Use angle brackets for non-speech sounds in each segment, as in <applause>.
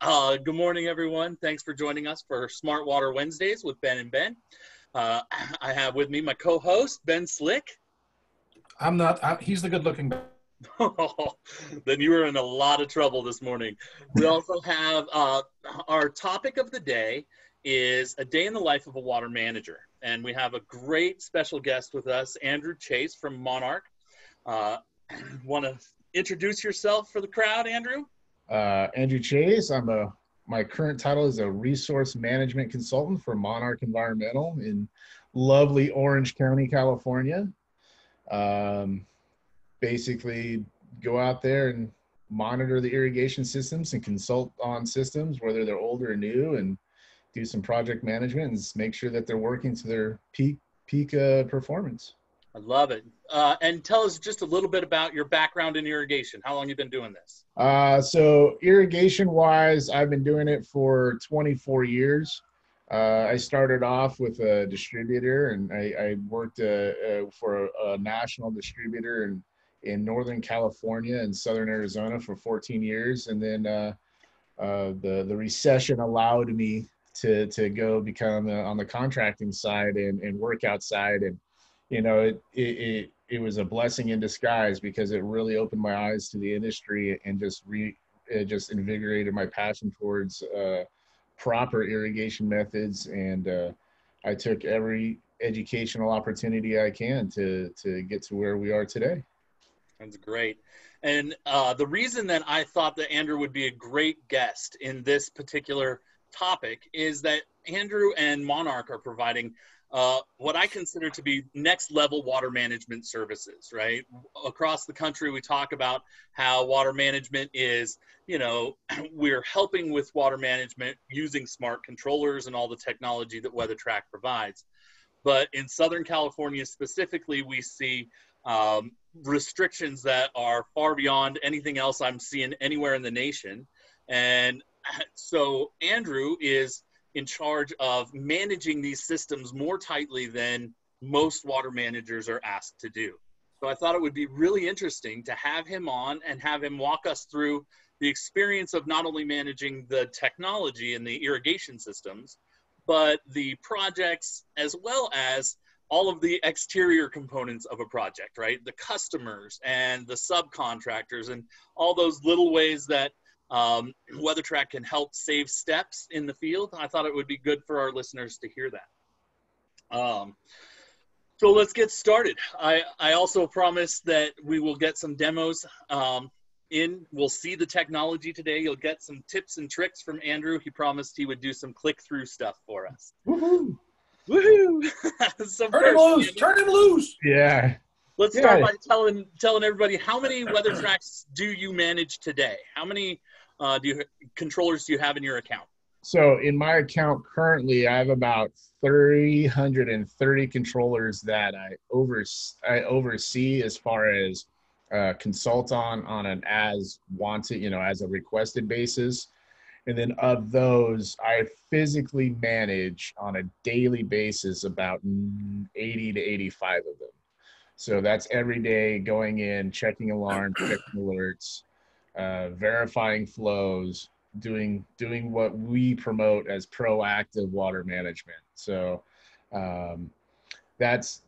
Uh, good morning, everyone. Thanks for joining us for Smart Water Wednesdays with Ben and Ben. Uh, <clears throat> I have with me my co-host Ben Slick. I'm not. I, he's the good-looking. <laughs> then you were in a lot of trouble this morning. We also <laughs> have uh, our topic of the day is a day in the life of a water manager, and we have a great special guest with us, Andrew Chase from Monarch. Uh, <clears throat> Want to introduce yourself for the crowd, Andrew? Uh, Andrew Chase. I'm a my current title is a resource management consultant for Monarch Environmental in lovely Orange County, California. Um, basically, go out there and monitor the irrigation systems and consult on systems, whether they're old or new, and do some project management and make sure that they're working to their peak peak uh, performance. I love it. Uh, and tell us just a little bit about your background in irrigation. How long you been doing this? Uh, so irrigation wise, I've been doing it for 24 years. Uh, I started off with a distributor, and I, I worked uh, uh, for a, a, national distributor in in Northern California and Southern Arizona for 14 years, and then uh, the the recession allowed me to to go become on the contracting side and, and work outside and you know, it, it, it, it was a blessing in disguise because it really opened my eyes to the industry and just re, it just invigorated my passion towards uh, proper irrigation methods. And uh, I took every educational opportunity I can to, to get to where we are today. That's great. And uh, the reason that I thought that Andrew would be a great guest in this particular topic is that Andrew and Monarch are providing uh, what I consider to be next level water management services, right? Across the country, we talk about how water management is, you know, <clears throat> we're helping with water management using smart controllers and all the technology that WeatherTRAK provides. But in Southern California specifically, we see um, restrictions that are far beyond anything else I'm seeing anywhere in the nation. And <clears throat> so Andrew is in charge of managing these systems more tightly than most water managers are asked to do. So I thought it would be really interesting to have him on and have him walk us through the experience of not only managing the technology and the irrigation systems, but the projects as well as all of the exterior components of a project, right? The customers and the subcontractors and all those little ways that um, WeatherTRAK can help save steps in the field. I thought it would be good for our listeners to hear that. Um, so let's get started. I, I also promised that we will get some demos um, in. We'll see the technology today. You'll get some tips and tricks from Andrew. He promised he would do some click-through stuff for us. Woohoo! Woohoo! <laughs> so turn him loose! Andrew, turn him loose! Yeah. Let's start by telling telling everybody how many WeatherTRAKs do you manage today? How many uh, do you controllers do you have in your account? So in my account currently, I have about 330 controllers that I over I oversee as far as uh, consult on on an as wanted, you know, as a requested basis. And then of those, I physically manage on a daily basis about 80 to 85 of them. So that's every day going in, checking alarms, checking alerts, uh, verifying flows, doing doing what we promote as proactive water management. So um, that's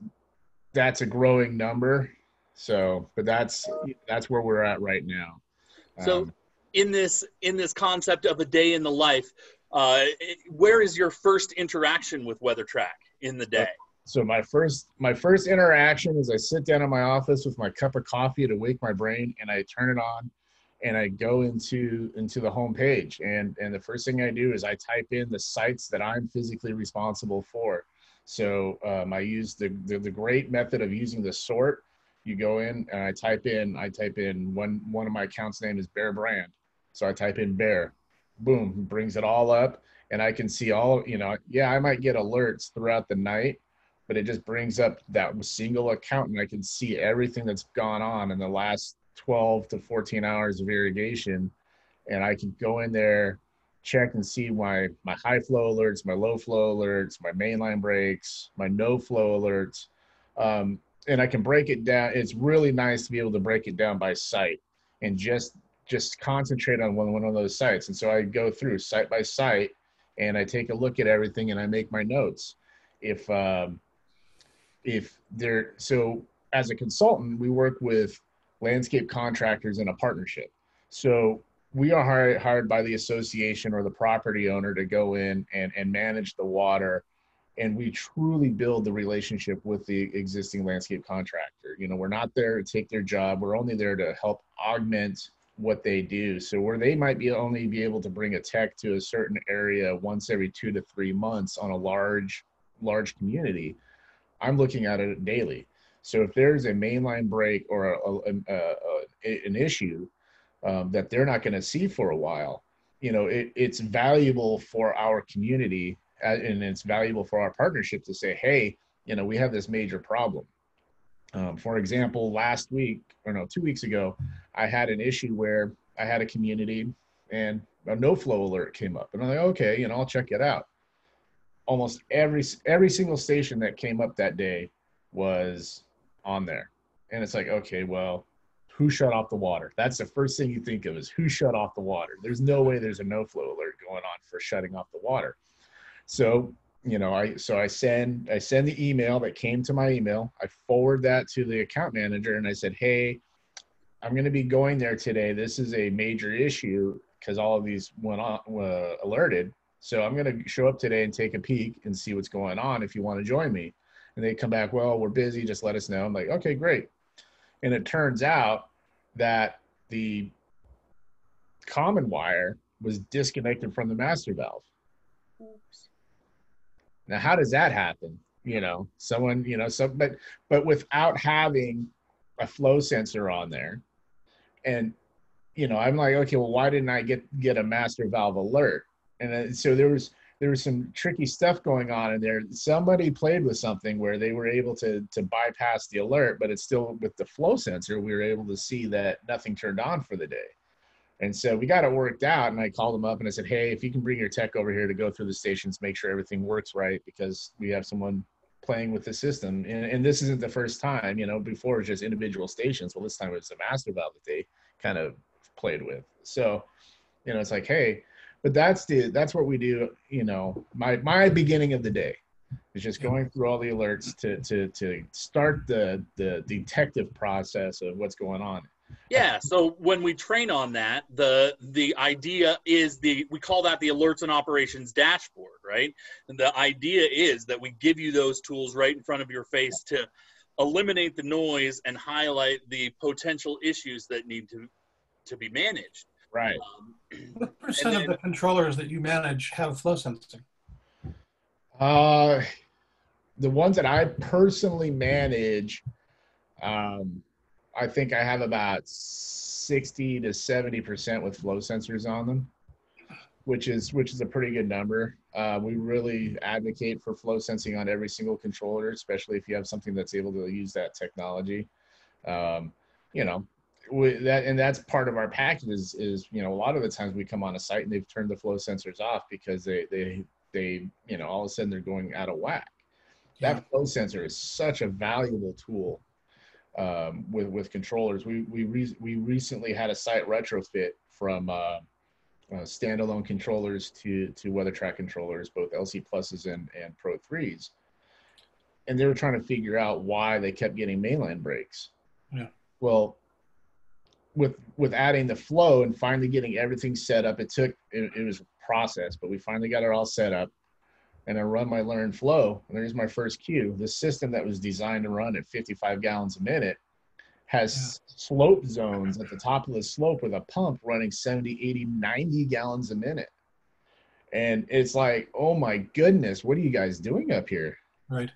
that's a growing number. So, but that's that's where we're at right now. So, um, in this in this concept of a day in the life, uh, where is your first interaction with WeatherTRAK in the day? So my first my first interaction is I sit down in my office with my cup of coffee to wake my brain, and I turn it on and I go into into the home page and and the first thing I do is I type in the sites that I'm physically responsible for. So um, I use the, the, the great method of using the sort. You go in and I type in I type in one one of my accounts name is Bear Brand, so I type in Bear, boom, brings it all up, and I can see all you know. Yeah, I might get alerts throughout the night, but it just brings up that single account and I can see everything that's gone on in the last 12 to 14 hours of irrigation and I can go in there, check and see my, my high flow alerts, my low flow alerts, my mainline breaks, my no flow alerts. Um, and I can break it down. It's really nice to be able to break it down by site and just just concentrate on one, one of those sites. And so I go through site by site and I take a look at everything and I make my notes. If, um, if there, so as a consultant, we work with landscape contractors in a partnership. So we are hired, hired by the association or the property owner to go in and, and manage the water. And we truly build the relationship with the existing landscape contractor. You know we're not there to take their job. We're only there to help augment what they do. So where they might be only be able to bring a tech to a certain area once every two to three months on a large large community i'm looking at it daily so if there's a mainline break or a, a, a, an issue um, that they're not going to see for a while you know it, it's valuable for our community and it's valuable for our partnership to say, hey, you know, we have this major problem. Um, for example, last week or no, two weeks ago, I had an issue where I had a community and a no flow alert came up, and I'm like, okay, you know, I'll check it out. Almost every every single station that came up that day was on there, and it's like, okay, well, who shut off the water? That's the first thing you think of is who shut off the water. There's no way there's a no flow alert going on for shutting off the water. So, you know, I so I send I send the email that came to my email. I forward that to the account manager and I said, "Hey, I'm going to be going there today. This is a major issue because all of these went on uh, alerted. So I'm going to show up today and take a peek and see what's going on if you want to join me." And they come back, "Well, we're busy. Just let us know." I'm like, "Okay, great." And it turns out that the common wire was disconnected from the master valve. Oops. Now, how does that happen? You know, someone, you know, so but but without having a flow sensor on there, and you know, I'm like, okay, well, why didn't I get get a master valve alert? And then, so there was there was some tricky stuff going on in there. Somebody played with something where they were able to to bypass the alert, but it's still with the flow sensor, we were able to see that nothing turned on for the day. And so we got it worked out. And I called them up and I said, Hey, if you can bring your tech over here to go through the stations, make sure everything works right because we have someone playing with the system. And, and this isn't the first time, you know, before it was just individual stations. Well, this time it was the master valve that they kind of played with. So, you know, it's like, Hey, but that's the, that's what we do. You know, my, my beginning of the day is just going through all the alerts to, to, to start the, the detective process of what's going on yeah. So when we train on that, the the idea is the we call that the alerts and operations dashboard, right? And the idea is that we give you those tools right in front of your face to eliminate the noise and highlight the potential issues that need to to be managed. Right. Um, what percent then, of the controllers that you manage have flow sensing? Uh, the ones that I personally manage, um, I think I have about 60 to 70 percent with flow sensors on them, which is which is a pretty good number. Uh, we really advocate for flow sensing on every single controller, especially if you have something that's able to use that technology. Um, you know, that and that's part of our package is, is you know a lot of the times we come on a site and they've turned the flow sensors off because they they they you know all of a sudden they're going out of whack. Yeah. That flow sensor is such a valuable tool um, with with controllers. We we re- we recently had a site retrofit from uh, uh, standalone controllers to to WeatherTRAK controllers, both LC pluses and and Pro threes, and they were trying to figure out why they kept getting mainline breaks. Yeah. Well, with with adding the flow and finally getting everything set up, it took it, it was a process, but we finally got it all set up and I run my learn flow. And there's my first cue. The system that was designed to run at 55 gallons a minute has yeah. slope zones at the top of the slope with a pump running 70, 80, 90 gallons a minute. And it's like, oh my goodness, what are you guys doing up here? Right.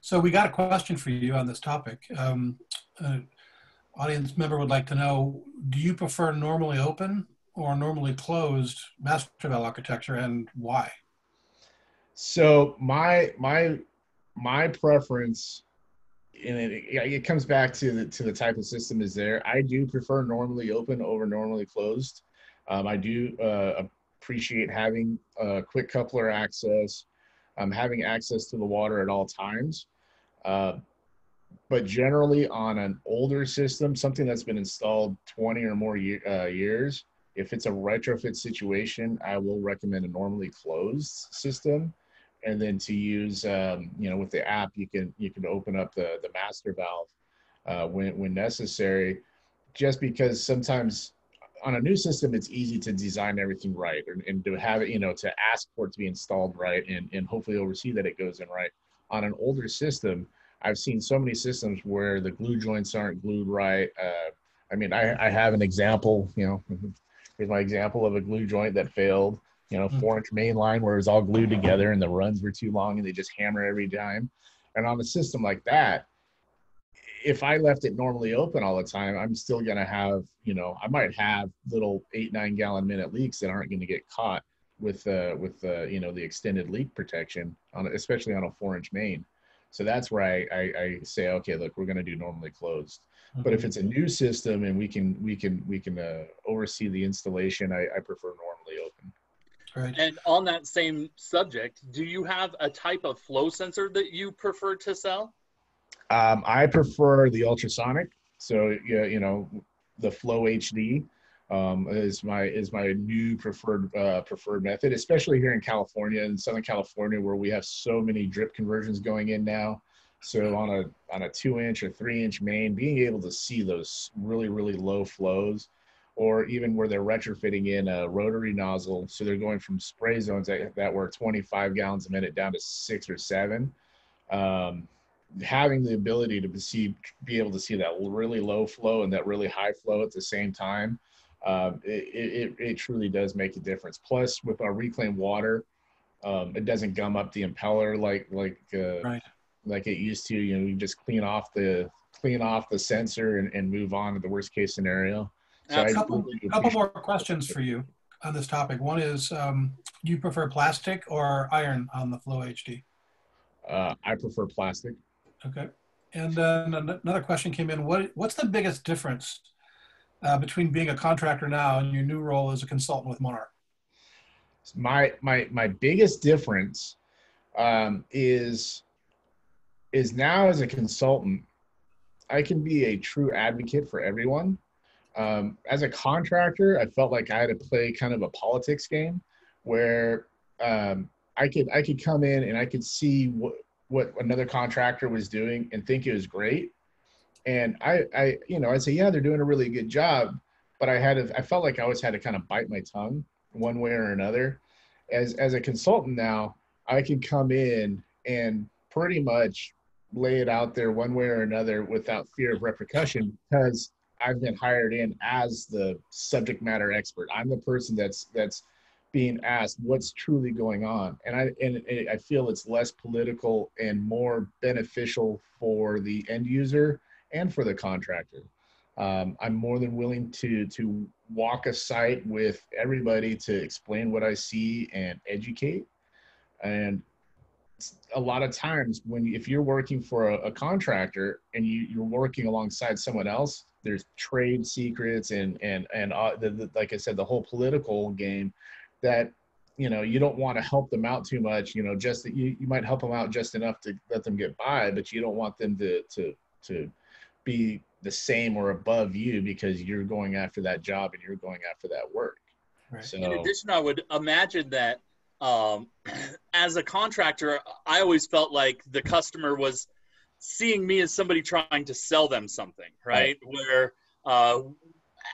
So we got a question for you on this topic. Um, uh, audience member would like to know, do you prefer normally open or normally closed master valve architecture and why? So my my my preference, and it, it comes back to the to the type of system is there. I do prefer normally open over normally closed. Um, I do uh, appreciate having uh, quick coupler access, um, having access to the water at all times. Uh, but generally on an older system, something that's been installed 20 or more year, uh, years, if it's a retrofit situation, I will recommend a normally closed system. And then to use, um, you know, with the app, you can you can open up the the master valve uh, when when necessary. Just because sometimes on a new system, it's easy to design everything right and, and to have it, you know, to ask for it to be installed right and, and hopefully oversee that it goes in right. On an older system, I've seen so many systems where the glue joints aren't glued right. Uh, I mean, I, I have an example, you know, <laughs> here's my example of a glue joint that failed, you know, hmm. four inch main line where it was all glued together and the runs were too long and they just hammer every time. And on a system like that, if I left it normally open all the time, I'm still going to have, you know, I might have little eight, nine gallon minute leaks that aren't going to get caught with, uh, with, uh, you know, the extended leak protection on, especially on a four inch main. So that's where I, I, I say, okay, look, we're going to do normally closed. Mm-hmm. But if it's a new system and we can we can we can uh, oversee the installation, I, I prefer normally open. Right. And on that same subject, do you have a type of flow sensor that you prefer to sell? Um, I prefer the ultrasonic. So yeah, you know, the Flow HD um, is my is my new preferred uh, preferred method, especially here in California in Southern California, where we have so many drip conversions going in now. So on a on a two inch or three inch main, being able to see those really really low flows, or even where they're retrofitting in a rotary nozzle, so they're going from spray zones that, that were 25 gallons a minute down to six or seven. Um, having the ability to see be able to see that really low flow and that really high flow at the same time um, it, it, it, truly does make a difference. Plus, with our reclaimed water, um, it doesn't gum up the impeller like like uh, right. like it used to. You know, you just clean off the clean off the sensor and, and move on to the worst case scenario. So a couple, couple more questions for you on this topic. One is, um, do you prefer plastic or iron on the Flow HD? Uh, I prefer plastic. Okay. And then another question came in. What what's the biggest difference uh, between being a contractor now and your new role as a consultant with Monarch? My my my biggest difference um, is is now as a consultant, I can be a true advocate for everyone. Um, as a contractor, I felt like I had to play kind of a politics game where um, I could I could come in and I could see what what another contractor was doing and think it was great, and I, I, you know, I'd say, yeah, they're doing a really good job, but I had to, I felt like I always had to kind of bite my tongue one way or another. As as a consultant now, I can come in and pretty much lay it out there one way or another without fear of repercussion because I've been hired in as the subject matter expert. I'm the person that's that's being asked what's truly going on, and I and I feel it's less political and more beneficial for the end user and for the contractor. Um, I'm more than willing to to walk a site with everybody to explain what I see and educate. And a lot of times, when if you're working for a, a contractor and you, you're working alongside someone else, there's trade secrets and and and uh, the, the, like I said, the whole political game that you know you don't want to help them out too much. You know, just that you, you might help them out just enough to let them get by, but you don't want them to to to be the same or above you because you're going after that job and you're going after that work. Right. So, in addition, I would imagine that um, <clears throat> as a contractor, I always felt like the customer was seeing me as somebody trying to sell them something, right? right. Where uh,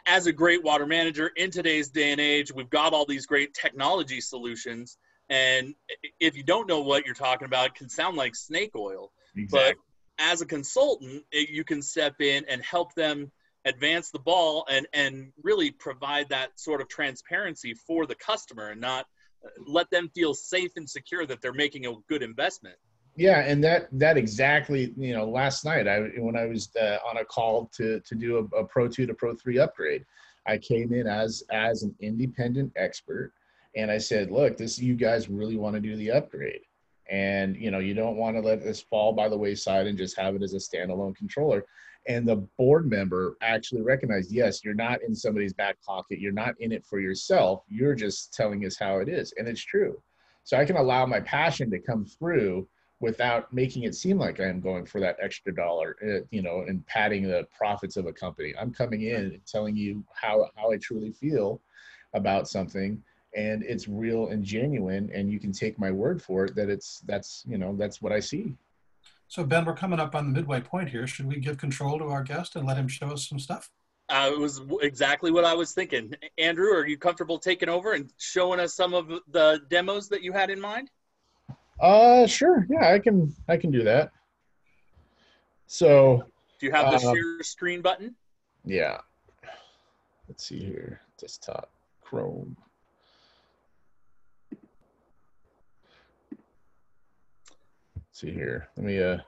as a great water manager in today's day and age, we've got all these great technology solutions. And if you don't know what you're talking about, it can sound like snake oil. Exactly as a consultant, it, you can step in and help them advance the ball and and really provide that sort of transparency for the customer and not uh, let them feel safe and secure that they're making a good investment. Yeah and that that exactly you know last night i when i was uh, on a call to to do a, a pro 2 to pro 3 upgrade i came in as as an independent expert and i said look this you guys really want to do the upgrade and you know you don't want to let this fall by the wayside and just have it as a standalone controller. And the board member actually recognized yes you're not in somebody's back pocket you're not in it for yourself you're just telling us how it is and it's true. So i can allow my passion to come through without making it seem like I am going for that extra dollar, uh, you know, and padding the profits of a company. I'm coming in and telling you how, how I truly feel about something and it's real and genuine and you can take my word for it that it's that's you know that's what i see So Ben, we're coming up on the midway point here. Should we give control to our guest and let him show us some stuff? Uh, it was exactly what I was thinking. Andrew, are you comfortable taking over and showing us some of the demos that you had in mind? uh sure yeah i can i can do that so Do you have the Uh, share screen button? yeah let's see here desktop chrome see here let me uh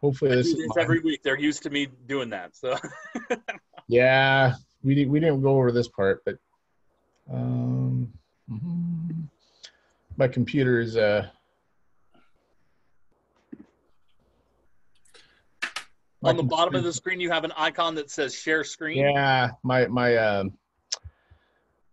hopefully I this do is this every week. They're used to me doing that. So <laughs> Yeah, we didn't we didn't go over this part, but um, mhm. my computer is uh. on the bottom of the screen, you have an icon that says share screen. Yeah, my my um,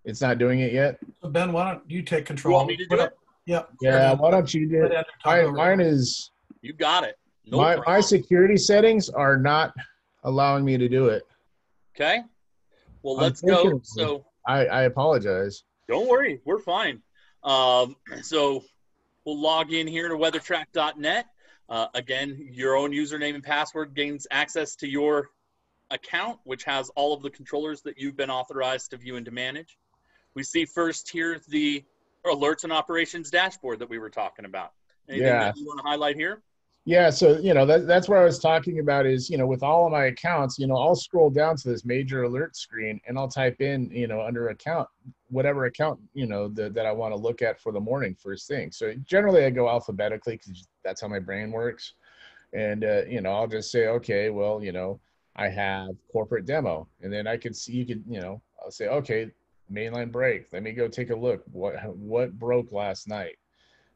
it's not doing it yet. So Ben, why don't you take You control? want me to do it? Yep. Yeah, why don't you do it? Andrew Mine, mine is You got it. No my my security settings are not allowing me to do it. Okay. Well, let's go. So I I apologize. don't worry, we're fine. Um, <clears throat> so we'll log in here to weathertrak.net. Uh, again, your own username and password gains access to your account, which has all of the controllers that you've been authorized to view and to manage. We see first here the alerts and operations dashboard that we were talking about. Anything Yeah. that you want to highlight here? Yeah, so you know that that's what I was talking about is you know with all of my accounts, you know I'll scroll down to this major alert screen and I'll type in you know under account whatever account you know that that I want to look at for the morning first thing. So generally I go alphabetically because that's how my brain works, and uh, you know I'll just say okay, well you know I have corporate demo, and then I could see you could you know I'll say okay mainline break. Let me go take a look. What what broke last night?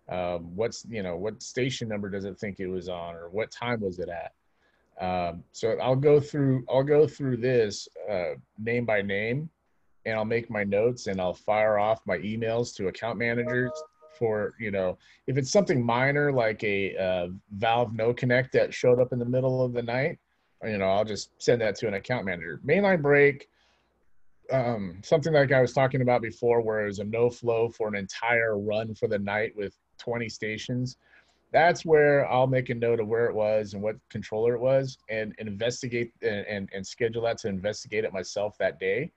um, what's you know what station number does it think it was on or what time was it at um, so i'll go through i'll go through this uh, name by name and i'll make my notes and i'll fire off my emails to account managers for you know if it's something minor like a uh, valve no connect that showed up in the middle of the night you know i'll just send that to an account manager mainline break um, something like I was talking about before, where it was a no flow for an entire run for the night with 20 stations. That's where I'll make a note of where it was and what controller it was, and, and investigate and, and, and schedule that to investigate it myself that day.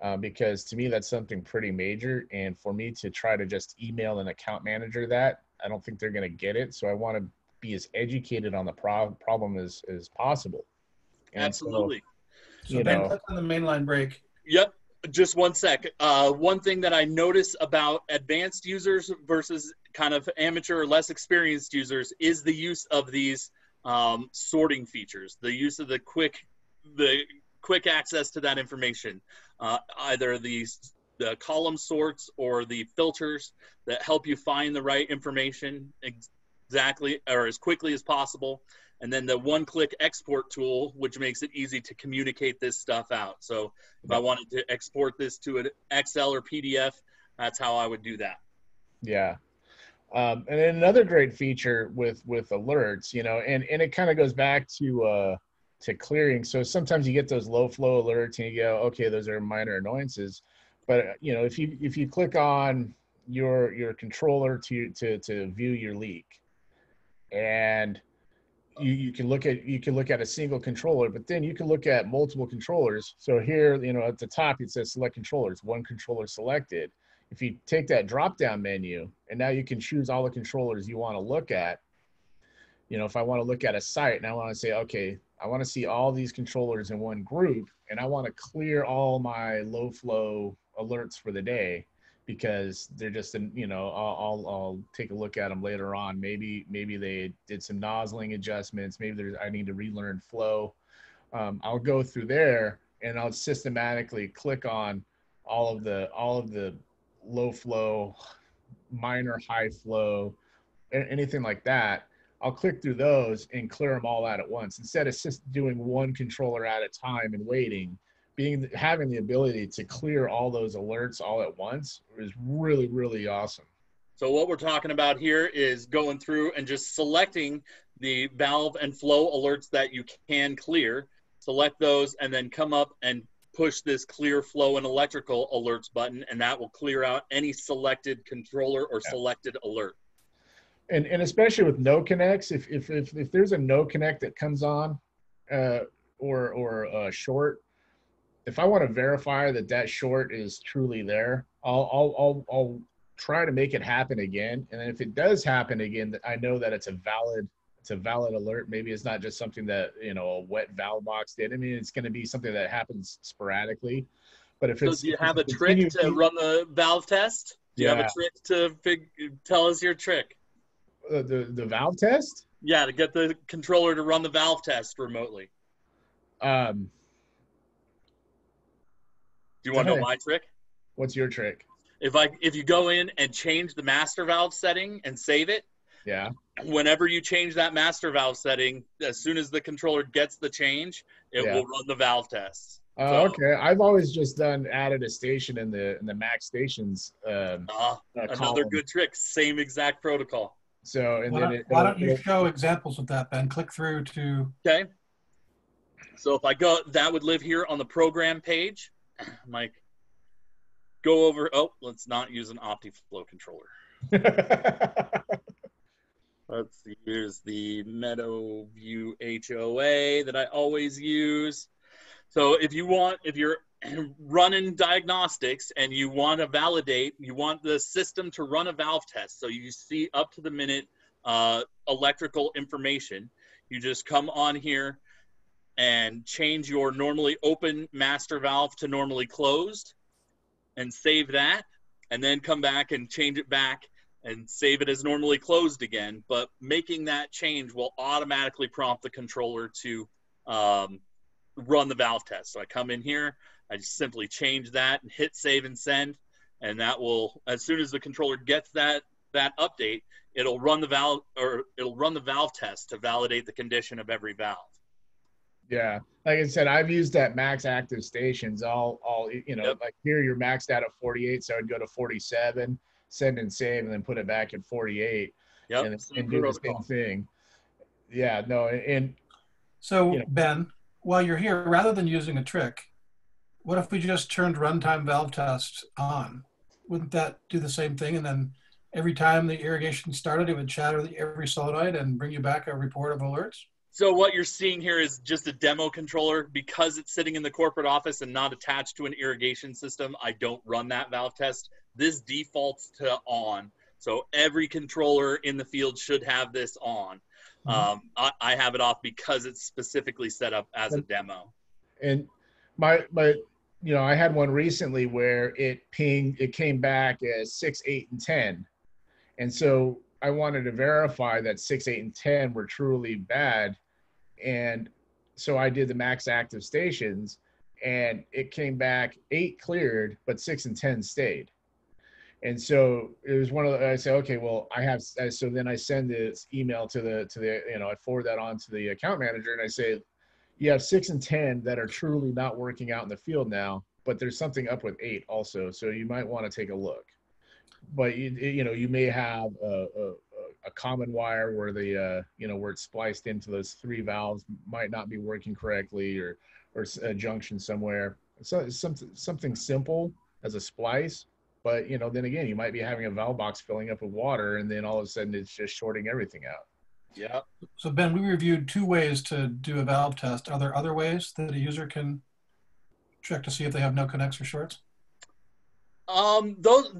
Uh, because to me, that's something pretty major. And for me to try to just email an account manager that, I don't think they're going to get it. So I want to be as educated on the pro- problem as, as possible. And Absolutely. So you Ben, know. click on the mainline break. Yep. Just one sec. Uh, one thing that I notice about advanced users versus kind of amateur or less experienced users is the use of these um, sorting features, the use of the quick, the quick access to that information, uh, either the the column sorts or the filters that help you find the right information exactly or as quickly as possible and then the one click export tool which makes it easy to communicate this stuff out so if i wanted to export this to an excel or pdf that's how i would do that Yeah. Um, and then another great feature with with alerts, you know, and and it kind of goes back to uh, to clearing. So sometimes you get those low flow alerts, and you go, okay, those are minor annoyances. But uh, you know, if you if you click on your your controller to to to view your leak, and you, you can look at you can look at a single controller, but then you can look at multiple controllers. So here, you know, at the top it says select controllers, one controller selected if you take that drop down menu and now you can choose all the controllers you want to look at you know if i want to look at a site and i want to say okay i want to see all these controllers in one group and i want to clear all my low flow alerts for the day because they're just in, you know I'll, I'll i'll take a look at them later on. Maybe maybe they did some nozzling adjustments. Maybe there's i need to relearn flow. Um, i'll go through there and i'll systematically click on all of the all of the low flow, minor high flow, anything like that, I'll click through those and clear them all out at once instead of just doing one controller at a time and waiting. Being having the ability to clear all those alerts all at once is really really awesome. So what we're talking about here is going through and just selecting the valve and flow alerts that you can clear, select those, and then come up and push this clear flow and electrical alerts button, and that will clear out any selected controller or Yeah. selected alert. and and especially with no connects if if if, if there's a no connect that comes on uh or or uh short if i want to verify that that short is truly there i'll i'll i'll, I'll try to make it happen again and then if it does happen again i know that it's a valid it's a valid alert maybe it's not just something that you know a wet valve box did i mean it's going to be something that happens sporadically but if So it's do you have a trick to run the valve test? Do you have a trick to fig- tell us your trick? uh, the the valve test Yeah, to get the controller to run the valve test remotely. um Do you want to know my trick? what's your trick If I if you go in and change the master valve setting and save it, yeah whenever you change that master valve setting, as soon as the controller gets the change, it Yeah. will run the valve tests. Oh, So- okay. I've always just done added a station in the in the Mac stations um, Ah, uh, another column. good trick. Same exact protocol. So and Why then it, why it'll- don't you it'll- show examples of that, Ben? Click through to, Okay. So if I go, that would live here on the program page. Mike, go over. Oh, let's not use an OptiFlow controller. <laughs> Let's use the MeadowView HOA that I always use. So if you want, if you're <clears throat> running diagnostics and you want to validate, you want the system to run a valve test. So you see up to the minute uh, electrical information. You just come on here and change your normally open master valve to normally closed and save that and then come back and change it back and save it as normally closed again. But making that change will automatically prompt the controller to um, run the valve test. So I come in here, I just simply change that and hit save and send, and that will, as soon as the controller gets that that update, it'll run the valve or it'll run the valve test to validate the condition of every valve. Yeah, like I said, I've used that max active stations. I'll I'll you know Yep. like here you're maxed out at 48, so I'd go to 47, send and save, and then put it back at 48, Yep. and, and do the protocol. same thing. Yeah, no, and so You know. Ben, while you're here, rather than using a trick, what if we just turned runtime valve test on? Wouldn't that do the same thing? And then every time the irrigation started, it would shatter the, every solenoid and bring you back a report of alerts? So what you're seeing here is just a demo controller because it's sitting in the corporate office and not attached to an irrigation system. I don't run that valve test. This defaults to on. So every controller in the field should have this on. Mhm. Um, I, I have it off because it's specifically set up as a demo. and my my you know i had one recently where it pinged it came back as six eight and ten and so i wanted to verify that six eight and ten were truly bad and so i did the max active stations and it came back eight cleared but six and ten stayed and so it was one of the, I said, okay, well, I have, so then I send this email to the, to the, you know, I forward that on to the account manager and I say, you have six and 10 that are truly not working out in the field now, but there's something up with eight also. So you might want to take a look. But you, you know, you may have a, a, a common wire where the, uh, you know, where it's spliced into those three valves might not be working correctly or, or a junction somewhere. So something, something simple as a splice. But, you know, then again, you might be having a valve box filling up with water and then all of a sudden it's just shorting everything out. Yeah. So Ben, we reviewed two ways to do a valve test. Are there other ways that a user can check to see if they have no connects or shorts? Um, those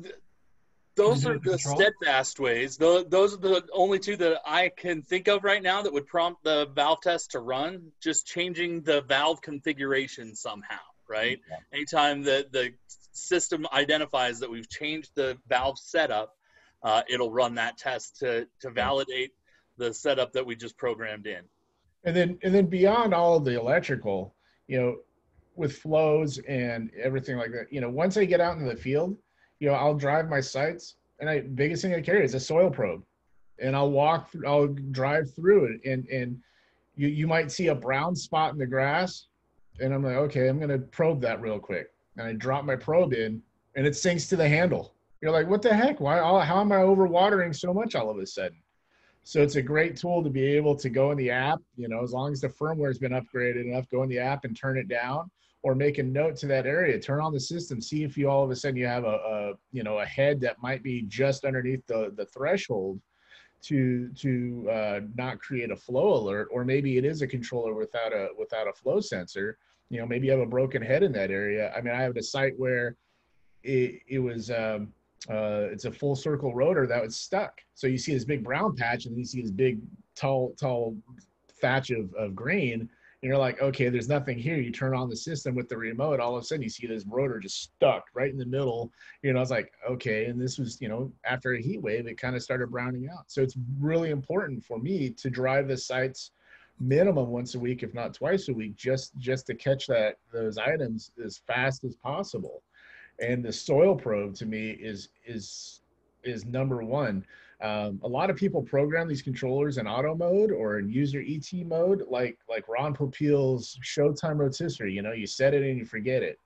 those are the control? steadfast ways. Those, those are the only two that I can think of right now that would prompt the valve test to run. Just changing the valve configuration somehow, right? Anytime that the system identifies that we've changed the valve setup, uh, it'll run that test to to validate the setup that we just programmed in. and then and then beyond all of the electrical you know with flows and everything like that you know once i get out into the field you know i'll drive my sites and i biggest thing i carry is a soil probe and i'll walk through i'll drive through it and and you you might see a brown spot in the grass and i'm like okay i'm going to probe that real quick and i drop my probe in and it sinks to the handle You're like, what the heck? Why? How am I overwatering so much all of a sudden? So it's a great tool to be able to go in the app. You know, as long as the firmware has been upgraded enough, go in the app and turn it down, or make a note to that area. Turn on the system. See if you all of a sudden you have a, a you know a head that might be just underneath the the threshold to to uh, not create a flow alert, or maybe it is a controller without a without a flow sensor. You know, maybe you have a broken head in that area. I mean, I have a site where it it was. Um, uh, it's a full circle rotor that was stuck. So you see this big brown patch, and you see this big tall tall thatch of, of green you're like, okay, there's nothing here. You turn on the system with the remote, all of a sudden you see this rotor just stuck right in the middle. You know, I was like, okay, and this was, you know, after a heat wave, it kind of started browning out. So it's really important for me to drive the sites minimum once a week, if not twice a week, just just to catch that those items as fast as possible. And the soil probe to me is is is number one. Um, a lot of people program these controllers in auto mode or in user ET mode, like like Ron Popeil's Showtime rotisserie. You know, you set it and you forget it,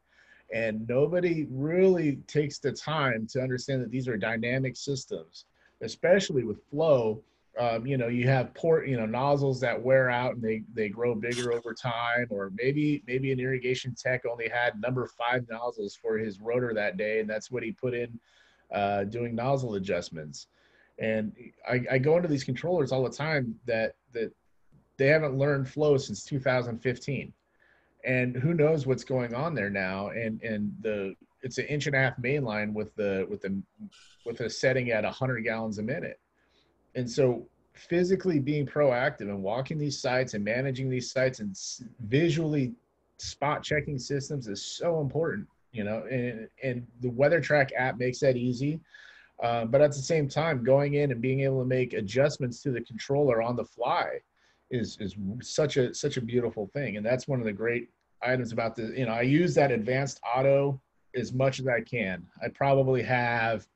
and nobody really takes the time to understand that these are dynamic systems, especially with flow. Um, you know, you have port, you know, nozzles that wear out and they they grow bigger over time, or maybe maybe an irrigation tech only had number five nozzles for his rotor that day, and that's what he put in uh, doing nozzle adjustments and I, I go into these controllers all the time that that they haven't learned flow since 2015 and who knows what's going on there now. And and the it's an inch and a half main line with the with the with a setting at 100 gallons a minute. And so physically being proactive and walking these sites and managing these sites and visually spot checking systems is so important you know and and the WeatherTRAK app makes that easy uh, but at the same time, going in and being able to make adjustments to the controller on the fly is is such a such a beautiful thing, and that's one of the great items about the. You know, I use that advanced auto as much as I can. I probably have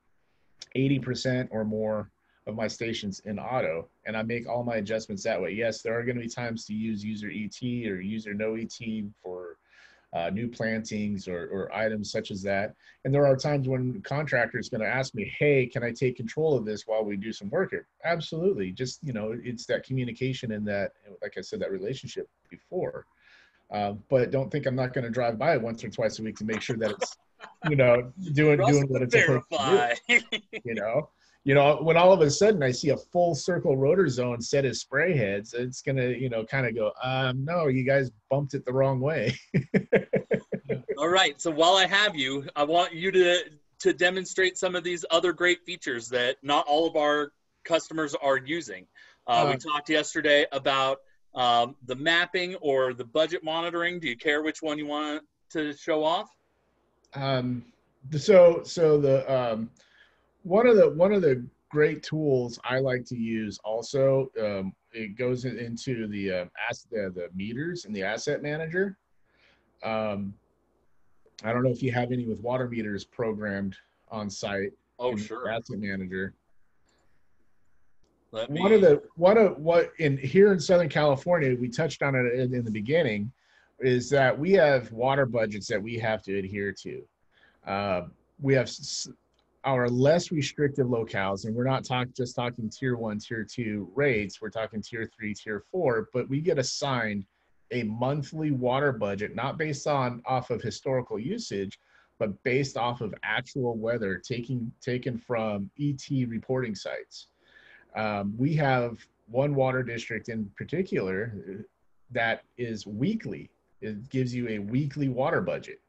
eighty percent or more of my stations in auto, and I make all my adjustments that way. Yes, there are going to be times to use user ET or user no ET for uh, new plantings or, or items such as that. And there are times when contractors going to ask me, "Hey, can I take control of this while we do some work here?" Absolutely. Just you know, it's that communication and that, like I said, that relationship before. Uh, but don't think I'm not going to drive by once or twice a week to make sure that it's, you know, doing doing what it's supposed to do. You know, you know, when all of a sudden I see a full circle rotor zone set as spray heads, it's gonna, you know, kind of go, um, no, you guys bumped it the wrong way. <laughs> all right. So while I have you, I want you to to demonstrate some of these other great features that not all of our customers are using. Uh, uh, we talked yesterday about um, the mapping or the budget monitoring. Do you care which one you want to show off? Um, so, so the um, one of the one of the great tools I like to use also um, it goes into the uh, the, the meters and the asset manager. Um, I don't know if you have any with water meters programmed on site. Oh, sure. Asset manager. Me... One of the one of what in here in Southern California we touched on it in, in the beginning is that we have water budgets that we have to adhere to. Uh, we have our less restrictive locales, and we're not talking just talking tier one, tier two rates, we're talking tier three, tier four, but we get assigned a monthly water budget, not based on off of historical usage, but based off of actual weather taking taken from ET reporting sites. Um, we have one water district in particular that is weekly. It gives you a weekly water budget.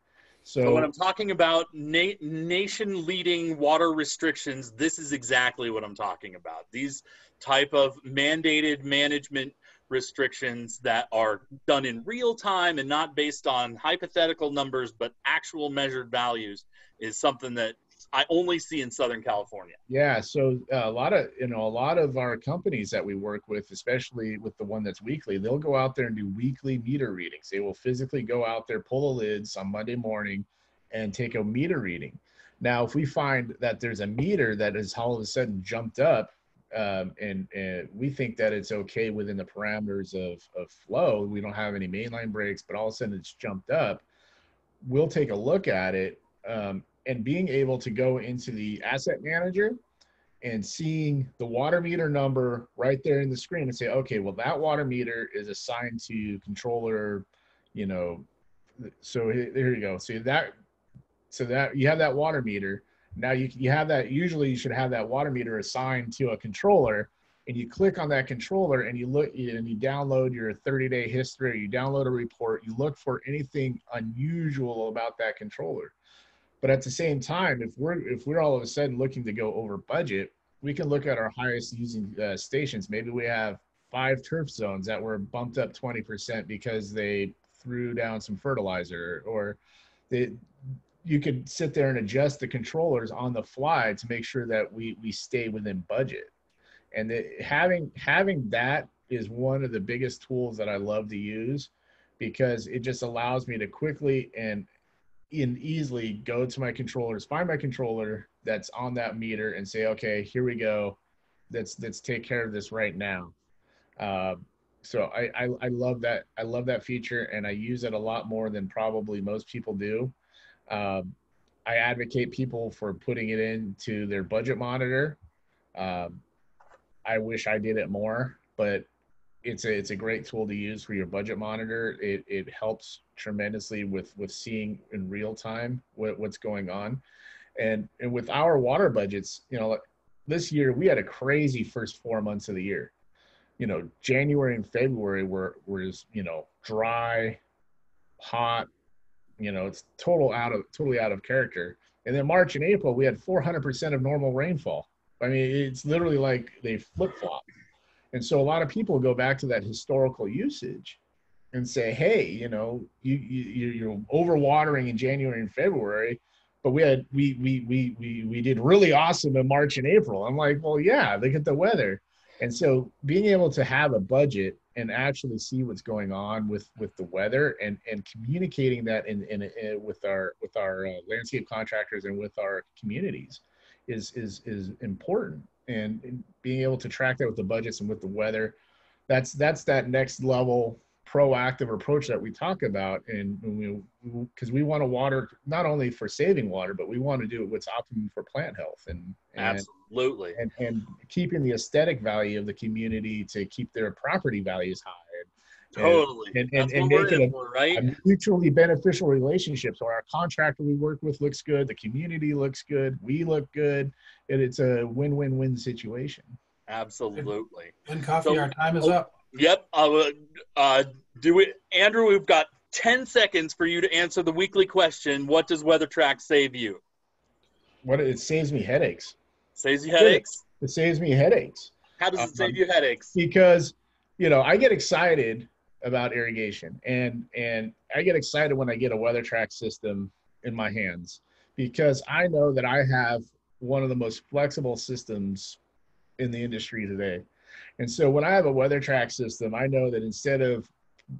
So, so when I'm talking about na- nation leading water restrictions, this is exactly what I'm talking about. These type of mandated management restrictions that are done in real time and not based on hypothetical numbers but actual measured values is something that I only see in Southern California. Yeah, so uh, a lot of you know a lot of our companies that we work with, especially with the one that's weekly, they'll go out there and do weekly meter readings. They will physically go out there, pull the lids on Monday morning, and take a meter reading. Now, if we find that there's a meter that has all of a sudden jumped up, um, and, and we think that it's okay within the parameters of, of flow, we don't have any mainline breaks, but all of a sudden it's jumped up, we'll take a look at it um, and being able to go into the asset manager and seeing the water meter number right there in the screen and say, okay, well, that water meter is assigned to controller, you know, so there you go. So that, so that you have that water meter. Now you, you have that, usually you should have that water meter assigned to a controller and you click on that controller and you look and you download your 30 day history, you download a report, you look for anything unusual about that controller but at the same time, if we're if we're all of a sudden looking to go over budget, we can look at our highest using uh, stations. Maybe we have five turf zones that were bumped up 20% because they threw down some fertilizer or they you could sit there and adjust the controllers on the fly to make sure that we we stay within budget and the, having having that is one of the biggest tools that i love to use because it just allows me to quickly and and easily go to my controllers, find my controller that's on that meter, and say, okay, here we go. Let's let's take care of this right now. Uh, so I, I, I love that I love that feature, and I use it a lot more than probably most people do. Uh, I advocate people for putting it into their budget monitor. Um, I wish I did it more, but it's a it's a great tool to use for your budget monitor. It it helps tremendously with with seeing in real time what, what's going on, and and with our water budgets, you know, this year we had a crazy first four months of the year. You know, January and February were was you know dry, hot. You know, it's total out of totally out of character. And then March and April we had 400% of normal rainfall. I mean, it's literally like they flip flop and so a lot of people go back to that historical usage and say, hey, you know, you, you you're overwatering in January and February, but we had we we we we we did really awesome in March and April. I'm like, well, yeah, look at the weather. And so being able to have a budget and actually see what's going on with with the weather and and communicating that in in, in with our with our uh, landscape contractors and with our communities is is is important and, being able to track that with the budgets and with the weather that's that's that next level proactive approach that we talk about. And we because we, we want to water not only for saving water but we want to do it what's optimum for plant health and, and absolutely. and, and keeping the aesthetic value of the community to keep their property values high Totally. And, and, and, and make it a, for, right? a mutually beneficial relationship. So our contractor we work with looks good, the community looks good, we look good, and it's a win-win-win situation. Absolutely. And coffee, so, our time is oh, up. Yep. Uh, uh, do it, Andrew. We've got ten seconds for you to answer the weekly question. What does WeatherTRAK save you? What it saves me headaches. Saves you headaches. It saves me headaches. How does it save um, you headaches? Because you know I get excited about irrigation and and I get excited when I get a WeatherTRAK system in my hands because I know that I have one of the most flexible systems in the industry today. And so when I have a WeatherTRAK system, I know that instead of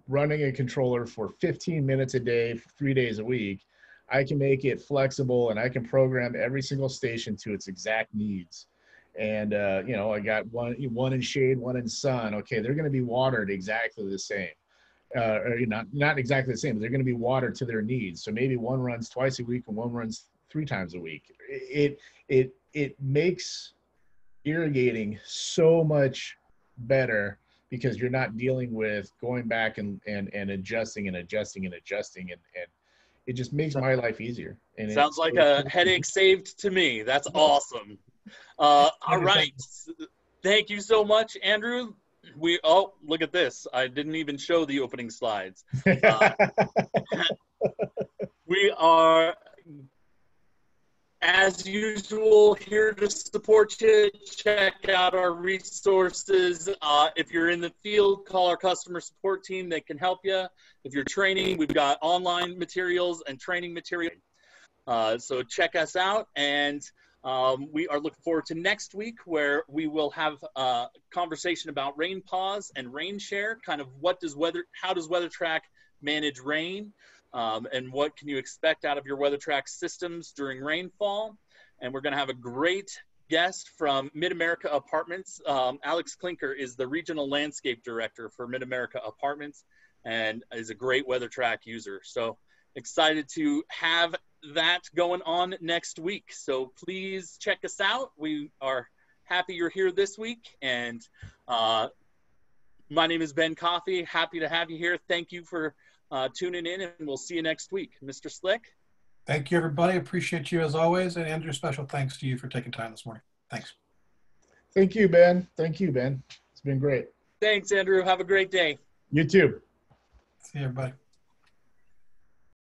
running a controller for 15 minutes a day, three days a week, I can make it flexible and I can program every single station to its exact needs. And uh, you know, I got one one in shade, one in sun. Okay, they're going to be watered exactly the same. Uh, or not not exactly the same, but they're going to be watered to their needs. So maybe one runs twice a week and one runs three times a week. It it it makes irrigating so much better because you're not dealing with going back and and, and adjusting and adjusting and adjusting and, and it just makes my life easier. And sounds like a headache saved to me. That's awesome. Uh, <laughs> all right. Thank you so much, Andrew. We oh look at this. I didn't even show the opening slides. Uh, <laughs> we are as usual, here to support you. Check out our resources. Uh, if you're in the field, call our customer support team. They can help you. If you're training, we've got online materials and training material. Uh, so check us out. And um, we are looking forward to next week where we will have a conversation about rain pause and rain share. Kind of what does weather, how does WeatherTRAK manage rain? um, and what can you expect out of your WeatherTRAK systems during rainfall. And we're going to have a great guest from Mid America Apartments. Um, Alex Klinker is the regional landscape director for Mid America Apartments and is a great WeatherTRAK user. So excited to have that going on next week. So please check us out. We are happy you're here this week. And uh, my name is Ben Coffey. Happy to have you here. Thank you for uh, tuning in, and we'll see you next week. Mr. Slick? Thank you, everybody. Appreciate you as always. And Andrew, special thanks to you for taking time this morning. Thanks. Thank you, Ben. Thank you, Ben. It's been great. Thanks, Andrew. Have a great day. You too. See you, everybody.